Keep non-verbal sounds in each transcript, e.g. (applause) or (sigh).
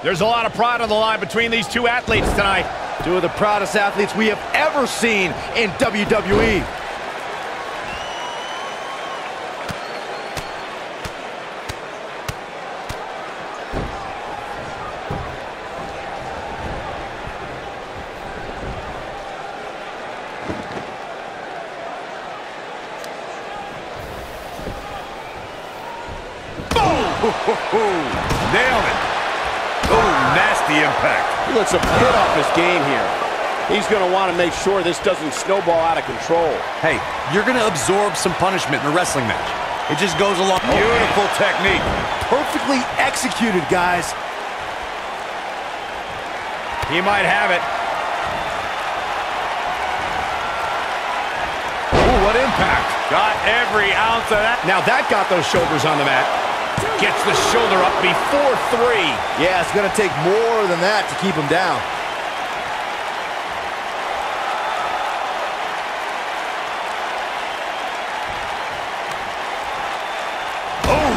There's a lot of pride on the line between these two athletes tonight. Two of the proudest athletes we have ever seen in WWE. Boom! (laughs) Nailed it. Oh, nasty impact. He lets him hit off his game here. He's going to want to make sure this doesn't snowball out of control. Hey, you're going to absorb some punishment in a wrestling match. It just goes along. Beautiful technique. Perfectly executed, guys. He might have it. Ooh, what impact. Got every ounce of that. Now that got those shoulders on the mat. Gets the shoulder up before three. Yeah, it's going to take more than that to keep him down. Oh,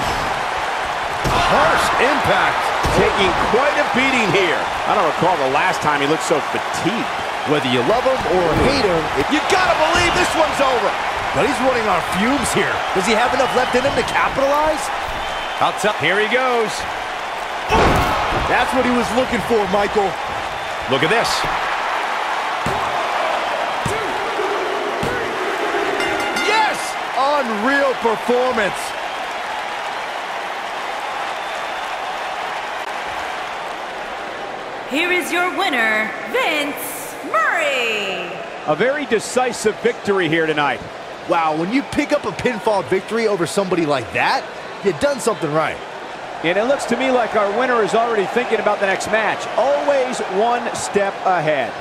harsh impact. Taking quite a beating here. I don't recall the last time he looked so fatigued. Whether you love him or hate him, You gotta believe this one's over. but he's running on fumes here. Does he have enough left in him to capitalize? I'll tell. Here he goes. That's what he was looking for, Michael. Look at this. Yes! Unreal performance. Here is your winner, Vince Murray. A very decisive victory here tonight. Wow, when you pick up a pinfall victory over somebody like that, you've done something right. And it looks to me like our winner is already thinking about the next match. Always one step ahead.